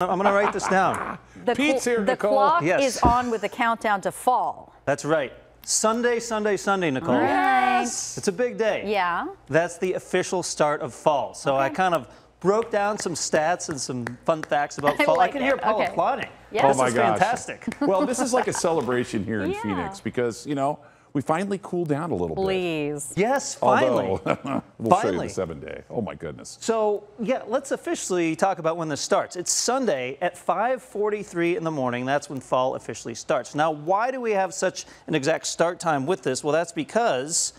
I'm going to write this down. The, Pete's here, the Nicole. clock Yes. is on with the countdown to fall. That's right. Sunday, Sunday, Sunday, Nicole. Yes. It's a big day. Yeah. That's the official start of fall. So I kind of broke down some stats and some fun facts about I fall. like I can it. hear Paul Okay. applauding. Yes. Oh this Oh my is gosh. fantastic. Well, this is like a celebration here in Yeah. Phoenix because, you know, we finally cooled down a little Please. yes, finally. bit. Although, we'll show you Finally. the seven day. Oh my goodness. So yeah, let's officially talk about when this starts. It's Sunday at 5:43 in the morning. That's when fall officially starts. Now, why do we have such an exact start time with this? Well, that's because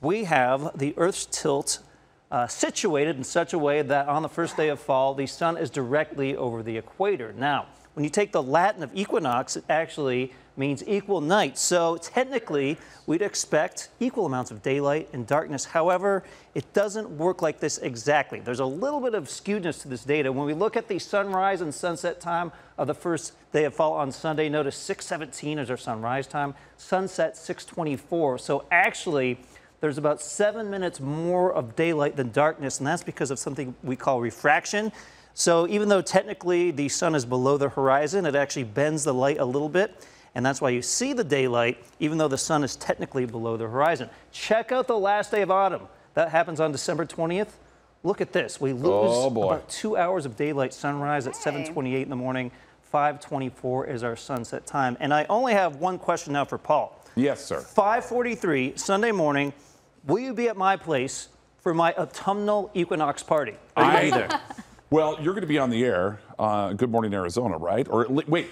we have the Earth's tilt uh, situated in such a way that on the first day of fall, the sun is directly over the equator. Now, when you take the Latin of equinox, it actually means equal night. So technically, we'd expect equal amounts of daylight and darkness. However, it doesn't work like this exactly. There's a little bit of skewedness to this data. When we look at the sunrise and sunset time of the first day of fall on Sunday, notice 617 is our sunrise time, sunset 624. So actually, there's about seven minutes more of daylight than darkness, and that's because of something we call refraction. So even though technically the sun is below the horizon, it actually bends the light a little bit, and that's why you see the daylight even though the sun is technically below the horizon. Check out the last day of autumn. That happens on December 20th. Look at this. We lose Oh, about two hours of daylight sunrise at 7:28 in the morning. 5:24 is our sunset time. And I only have one question now for Paul. Yes, sir. 5:43 Sunday morning. Will you be at my place for my autumnal equinox party? Are you going to I- there? Well, you're going to be on the air. Uh, Good Morning Arizona, right? Or wait,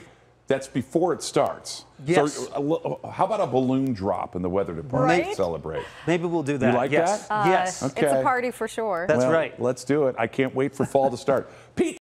that's before it starts. Yes. So, uh, how about a balloon drop in the weather department Right? to celebrate? Maybe we'll do that. You like yes. that? yes. Okay. It's a party for sure. That's Well, right. Let's do it. I can't wait for fall to start. Pete.